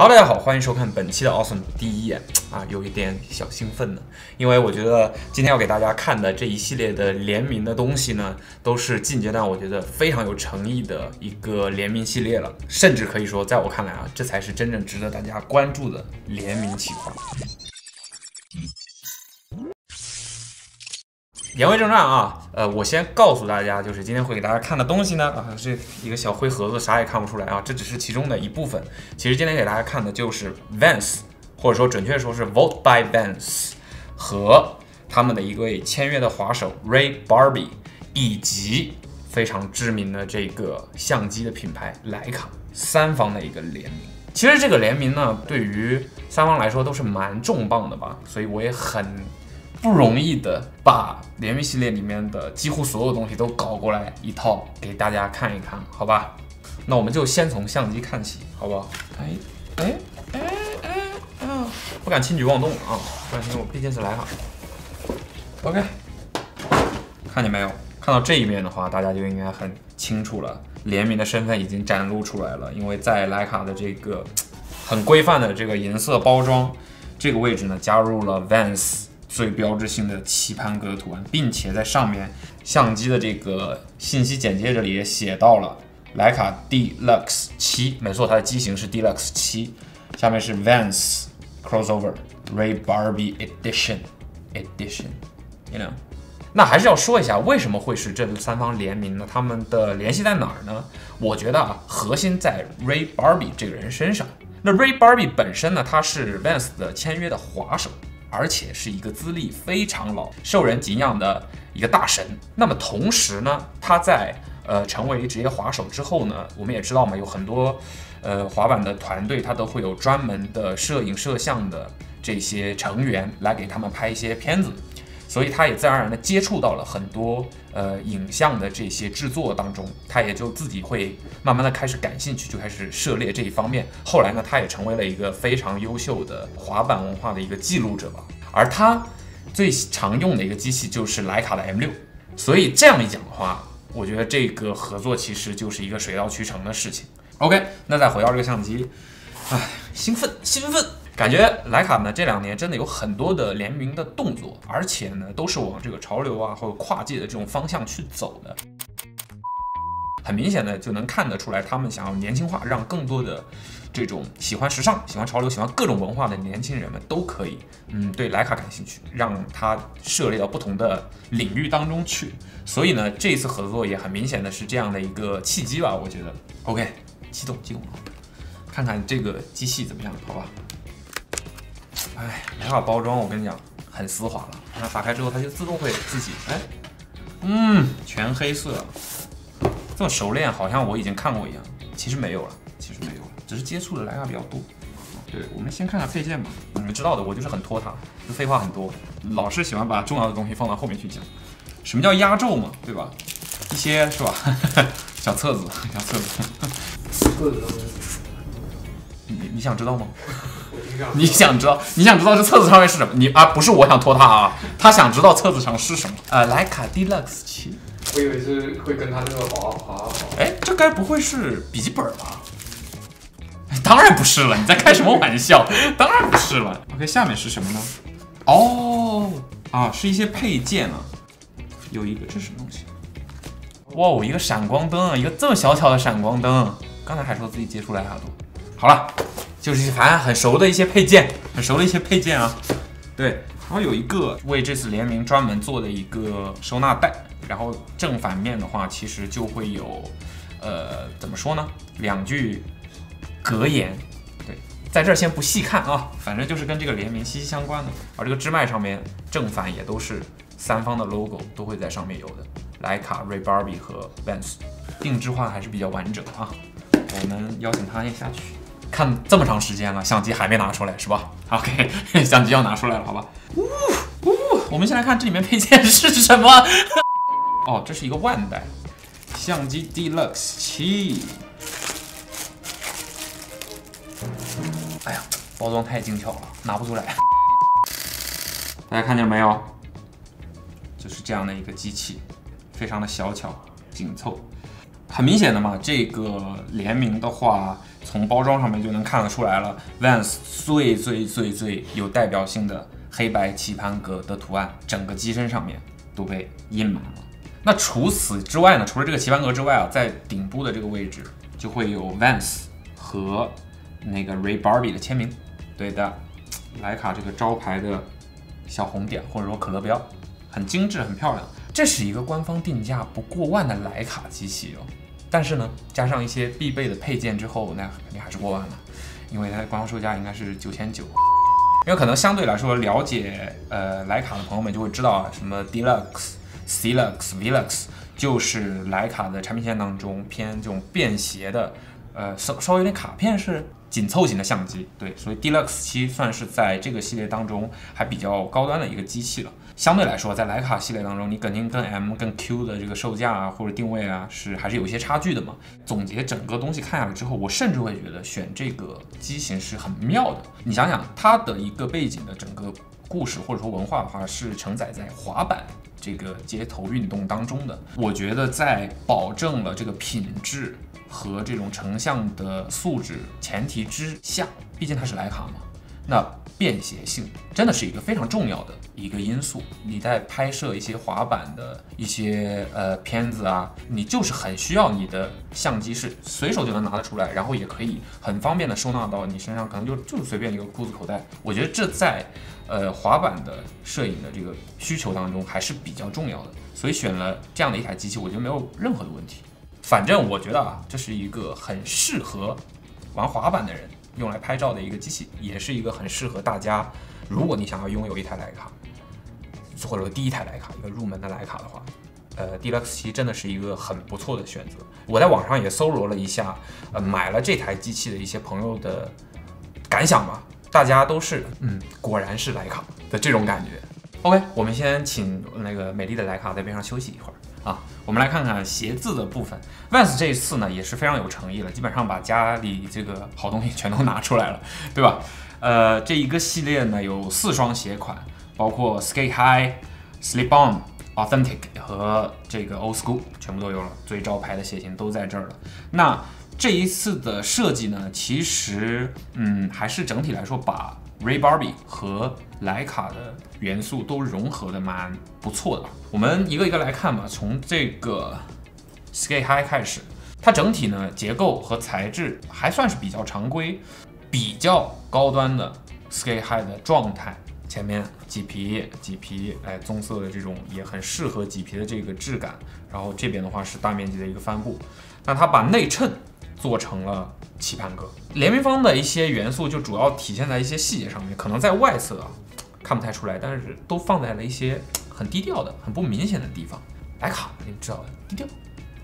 哈喽，大家好，欢迎收看本期的 Awesome 第一眼啊，有一点小兴奋呢，因为我觉得今天要给大家看的这一系列的联名的东西呢，都是近阶段我觉得非常有诚意的一个联名系列了，甚至可以说，在我看来啊，这才是真正值得大家关注的联名企划。言归正传啊，呃，我先告诉大家，就是今天会给大家看的东西呢，啊，是一个小灰盒子，啥也看不出来啊，这只是其中的一部分。其实今天给大家看的就是 Vans，或者说准确说是 Vault by Vans 和他们的一位签约的滑手 Ray Barbie，以及非常知名的这个相机的品牌徕卡三方的一个联名。其实这个联名呢，对于三方来说都是蛮重磅的吧，所以我也很。不容易的，把联名系列里面的几乎所有东西都搞过来一套给大家看一看，好吧？那我们就先从相机看起，好不好？哎哎哎哎啊！不敢轻举妄动啊！不然因为我毕竟是徕卡。OK，看见没有？看到这一面的话，大家就应该很清楚了，联名的身份已经展露出来了。因为在徕卡的这个很规范的这个颜色包装这个位置呢，加入了 Vans。最标志性的棋盘格图案，并且在上面相机的这个信息简介这里也写到了徕卡 D Lux 七，没错，它的机型是 D Lux 七。下面是 Vans Crossover Ray Barbie Edition Edition，you know？那还是要说一下，为什么会是这三方联名呢？他们的联系在哪儿呢？我觉得啊，核心在 Ray Barbie 这个人身上。那 Ray Barbie 本身呢，他是 Vans 的签约的滑手。而且是一个资历非常老、受人敬仰的一个大神。那么同时呢，他在呃成为职业滑手之后呢，我们也知道嘛，有很多呃滑板的团队，他都会有专门的摄影摄像的这些成员来给他们拍一些片子。所以他也自然而然的接触到了很多呃影像的这些制作当中，他也就自己会慢慢的开始感兴趣，就开始涉猎这一方面。后来呢，他也成为了一个非常优秀的滑板文化的一个记录者吧。而他最常用的一个机器就是徕卡的 M 六，所以这样一讲的话，我觉得这个合作其实就是一个水到渠成的事情。OK，那再回到这个相机，唉，兴奋，兴奋。感觉徕卡呢这两年真的有很多的联名的动作，而且呢都是往这个潮流啊或者跨界的这种方向去走的。很明显的就能看得出来，他们想要年轻化，让更多的这种喜欢时尚、喜欢潮流、喜欢各种文化的年轻人们都可以，嗯，对徕卡感兴趣，让它涉猎到不同的领域当中去。所以呢，这一次合作也很明显的是这样的一个契机吧，我觉得。OK，激动激动，看看这个机器怎么样，好吧？哎，莱卡包装我跟你讲很丝滑了，那打开之后它就自动会自己哎，嗯，全黑色，这么熟练，好像我已经看过一样。其实没有了，其实没有了，只是接触的莱卡比较多。对，我们先看看配件吧。你们知道的，我就是很拖沓，就废话很多，老是喜欢把重要的东西放到后面去讲。什么叫压轴嘛，对吧？一些是吧？小册子，小册子。册子你你想知道吗？你想知道？你想知道这册子上面是什么？你啊，不是我想拖他啊，他想知道册子上是什么。呃，徕卡 Deluxe 七，我以为是会跟他那个滑滑。哎，这该不会是笔记本吧？当然不是了，你在开什么玩笑？当然不是了。OK，下面是什么呢？哦，啊，是一些配件啊。有一个，这是什么东西？哇哦，一个闪光灯，一个这么小巧的闪光灯。刚才还说自己接触徕卡多。好了。就是反正很熟的一些配件，很熟的一些配件啊。对，然后有一个为这次联名专门做的一个收纳袋，然后正反面的话其实就会有，呃，怎么说呢？两句格言。对，在这儿先不细看啊，反正就是跟这个联名息息相关的。而这个支脉上面正反也都是三方的 logo 都会在上面有的。徕卡、Ray Barbie 和 Vans，定制化还是比较完整啊。我们邀请他先下去。看这么长时间了，相机还没拿出来是吧？OK，相机要拿出来了，好吧？呜呜，我们先来看这里面配件是什么。哦，这是一个腕带，相机 Deluxe 七。哎呀，包装太精巧了，拿不出来。大家看见没有？就是这样的一个机器，非常的小巧紧凑。很明显的嘛，这个联名的话。从包装上面就能看得出来了，Vans 最最最最有代表性的黑白棋盘格的图案，整个机身上面都被印满了。那除此之外呢？除了这个棋盘格之外啊，在顶部的这个位置就会有 Vans 和那个 Ray Barbie 的签名。对的，徕卡这个招牌的小红点或者说可乐标，很精致，很漂亮。这是一个官方定价不过万的徕卡机器哦。但是呢，加上一些必备的配件之后，那肯定还是过万了，因为它的官方售价应该是九千九。因为可能相对来说了解呃徕卡的朋友们就会知道啊，什么 Deluxe、Celux、Velux，就是徕卡的产品线当中偏这种便携的，呃稍稍微有点卡片式紧凑型的相机。对，所以 Deluxe 七算是在这个系列当中还比较高端的一个机器了。相对来说，在徕卡系列当中，你肯定跟 M 跟 Q 的这个售价啊或者定位啊是还是有一些差距的嘛。总结整个东西看下来之后，我甚至会觉得选这个机型是很妙的。你想想，它的一个背景的整个故事或者说文化的话，是承载在滑板这个街头运动当中的。我觉得在保证了这个品质和这种成像的素质前提之下，毕竟它是徕卡嘛。那便携性真的是一个非常重要的一个因素。你在拍摄一些滑板的一些呃片子啊，你就是很需要你的相机是随手就能拿得出来，然后也可以很方便的收纳到你身上，可能就就随便一个裤子口袋。我觉得这在呃滑板的摄影的这个需求当中还是比较重要的，所以选了这样的一台机器，我觉得没有任何的问题。反正我觉得啊，这是一个很适合玩滑板的人。用来拍照的一个机器，也是一个很适合大家。如果你想要拥有一台徕卡，或者说第一台徕卡，一个入门的徕卡的话，呃，D-LUX 七真的是一个很不错的选择。我在网上也搜罗了一下，呃，买了这台机器的一些朋友的感想吧，大家都是，嗯，果然是徕卡的这种感觉。OK，我们先请那个美丽的徕卡在边上休息一会儿。啊，我们来看看鞋子的部分。Vans 这一次呢也是非常有诚意了，基本上把家里这个好东西全都拿出来了，对吧？呃，这一个系列呢有四双鞋款，包括 Skate High、Slip On、Authentic 和这个 Old School 全部都有了，最招牌的鞋型都在这儿了。那这一次的设计呢，其实嗯还是整体来说把 Ray Barbie 和徕卡的元素都融合的蛮不错的。我们一个一个来看吧。从这个 Skate High 开始，它整体呢结构和材质还算是比较常规、比较高端的 Skate High 的状态。前面麂皮，麂皮，哎，棕色的这种也很适合麂皮的这个质感。然后这边的话是大面积的一个帆布，那它把内衬做成了。棋盘格，联名方的一些元素就主要体现在一些细节上面，可能在外侧啊看不太出来，但是都放在了一些很低调的、很不明显的地方。徕卡，你知道的，低调。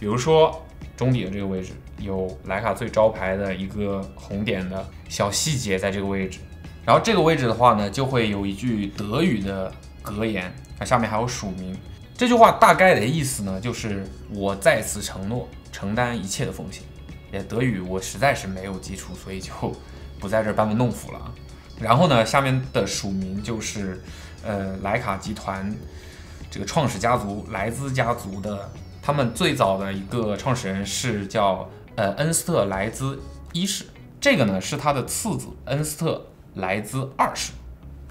比如说中底的这个位置，有徕卡最招牌的一个红点的小细节在这个位置。然后这个位置的话呢，就会有一句德语的格言，它下面还有署名。这句话大概的意思呢，就是我再次承诺承担一切的风险。也德语我实在是没有基础，所以就不在这班门弄斧了。然后呢，下面的署名就是呃徕卡集团这个创始家族莱兹家族的，他们最早的一个创始人是叫呃恩斯特莱兹一世，这个呢是他的次子恩斯特莱兹二世，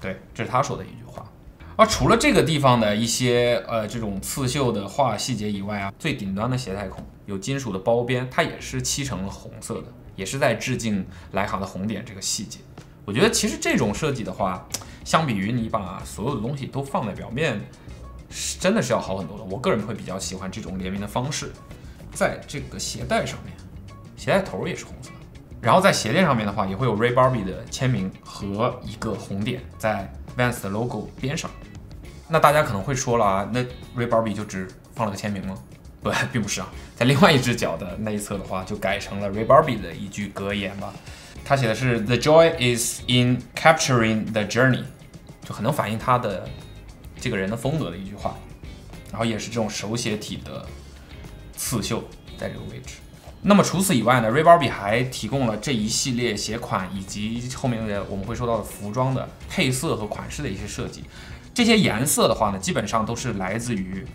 对，这是他说的一句话。而除了这个地方的一些呃这种刺绣的画细节以外啊，最顶端的斜太孔。有金属的包边，它也是漆成了红色的，也是在致敬徕卡的红点这个细节。我觉得其实这种设计的话，相比于你把所有的东西都放在表面，是真的是要好很多的。我个人会比较喜欢这种联名的方式。在这个鞋带上面，鞋带头也是红色的。然后在鞋垫上面的话，也会有 Ray Barbie 的签名和一个红点在 Vans 的 logo 边上。那大家可能会说了啊，那 Ray Barbie 就只放了个签名吗？不，并不是啊，在另外一只脚的内侧的话，就改成了 Ray Barbie 的一句格言吧。他写的是 The joy is in capturing the journey，就很能反映他的这个人的风格的一句话。然后也是这种手写体的刺绣在这个位置。那么除此以外呢，Ray Barbie 还提供了这一系列鞋款以及后面的我们会说到的服装的配色和款式的一些设计。这些颜色的话呢，基本上都是来自于。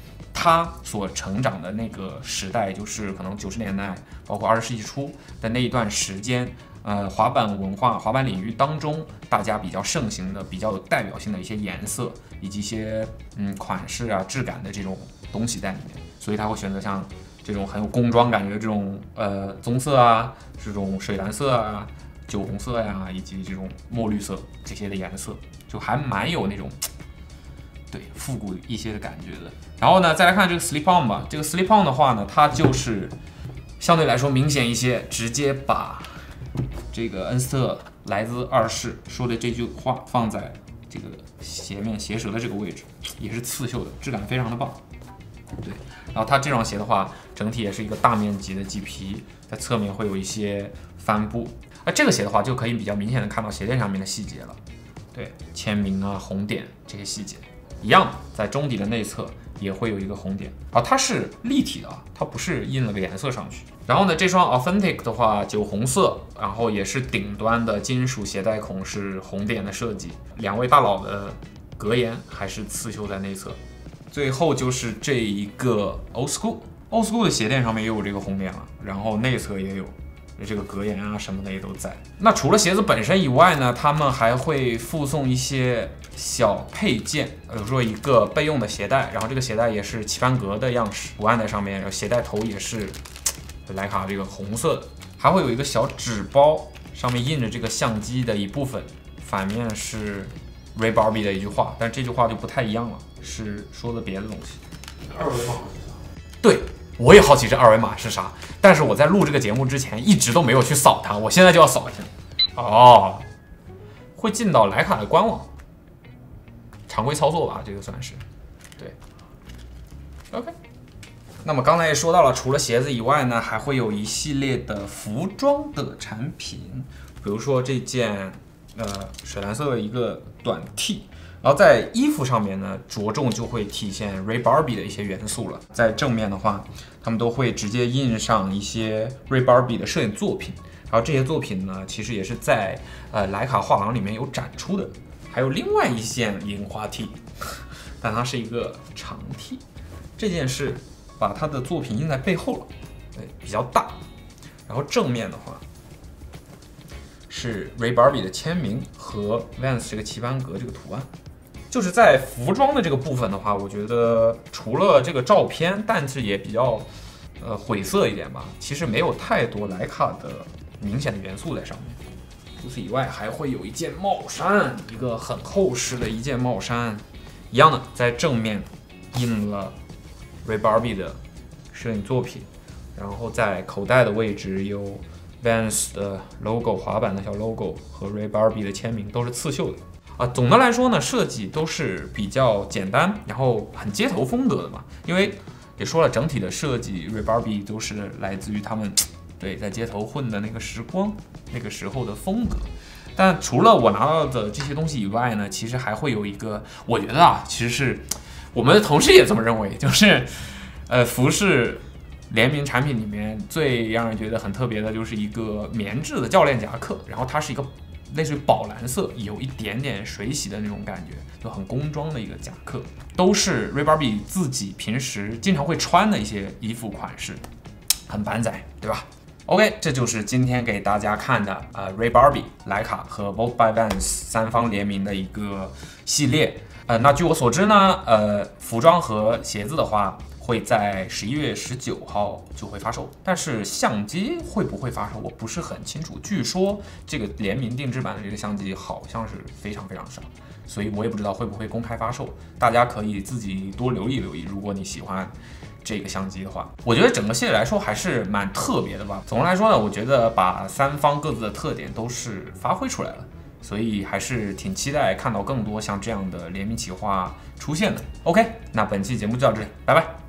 他所成长的那个时代，就是可能九十年代，包括二十世纪初的那一段时间，呃滑板文化、滑板领域当中大家比较盛行的、比较有代表性的一些颜色以及一些嗯款式啊、质感的这种东西在里面，所以他会选择像这种很有工装感觉的这种呃棕色啊、这种水蓝色啊、酒红色呀，以及这种墨绿色这些的颜色，就还蛮有那种。对，复古一些的感觉的。然后呢，再来看这个 Sleep On 吧。这个 Sleep On 的话呢，它就是相对来说明显一些，直接把这个恩斯特来自二世说的这句话放在这个鞋面鞋舌的这个位置，也是刺绣的，质感非常的棒。对，然后它这双鞋的话，整体也是一个大面积的麂皮，在侧面会有一些帆布。那这个鞋的话，就可以比较明显的看到鞋垫上面的细节了。对，签名啊、红点这些细节。一样，在中底的内侧也会有一个红点啊，它是立体的啊，它不是印了个颜色上去。然后呢，这双 Authentic 的话，酒红色，然后也是顶端的金属鞋带孔是红点的设计，两位大佬的格言还是刺绣在内侧。最后就是这一个 Old School，Old School 的鞋垫上面也有这个红点了，然后内侧也有。这个格言啊什么的也都在。那除了鞋子本身以外呢，他们还会附送一些小配件，比如说一个备用的鞋带，然后这个鞋带也是棋盘格的样式，图案在上面，然后鞋带头也是徕卡这个红色的，还会有一个小纸包，上面印着这个相机的一部分，反面是 Ray Barbie 的一句话，但是这句话就不太一样了，是说的别的东西。二维码。对。我也好奇这二维码是啥，但是我在录这个节目之前一直都没有去扫它，我现在就要扫一下。哦，会进到徕卡的官网，常规操作吧，这个算是。对，OK。那么刚才也说到了，除了鞋子以外呢，还会有一系列的服装的产品，比如说这件呃水蓝色的一个短 T。然后在衣服上面呢，着重就会体现 Ray Barbie 的一些元素了。在正面的话，他们都会直接印上一些 Ray Barbie 的摄影作品。然后这些作品呢，其实也是在呃徕卡画廊里面有展出的。还有另外一件樱花 T，但它是一个长 T。这件是把他的作品印在背后了，对，比较大。然后正面的话。是 Ray Barbie 的签名和 Vans 这个棋盘格这个图案。就是在服装的这个部分的话，我觉得除了这个照片，但是也比较，呃，晦涩一点吧。其实没有太多徕卡的明显的元素在上面。除此以外，还会有一件帽衫，一个很厚实的一件帽衫，一样的在正面印了 Ray Barbie 的摄影作品，然后在口袋的位置有 Vans 的 logo，滑板的小 logo 和 Ray Barbie 的签名，都是刺绣的。啊，总的来说呢，设计都是比较简单，然后很街头风格的嘛。因为也说了，整体的设计 r e b a r b i 都是来自于他们对在街头混的那个时光，那个时候的风格。但除了我拿到的这些东西以外呢，其实还会有一个，我觉得啊，其实是我们的同事也这么认为，就是呃，服饰联名产品里面最让人觉得很特别的就是一个棉质的教练夹克，然后它是一个。类似于宝蓝色，有一点点水洗的那种感觉，就很工装的一个夹克，都是 Ray Barbie 自己平时经常会穿的一些衣服款式，很板仔，对吧？OK，这就是今天给大家看的呃 Ray Barbie、徕卡和 Both by Vans 三方联名的一个系列。呃，那据我所知呢，呃，服装和鞋子的话。会在十一月十九号就会发售，但是相机会不会发售，我不是很清楚。据说这个联名定制版的这个相机好像是非常非常少，所以我也不知道会不会公开发售。大家可以自己多留意留意。如果你喜欢这个相机的话，我觉得整个系列来说还是蛮特别的吧。总的来说呢，我觉得把三方各自的特点都是发挥出来了。所以还是挺期待看到更多像这样的联名企划出现的。OK，那本期节目就到这里，拜拜。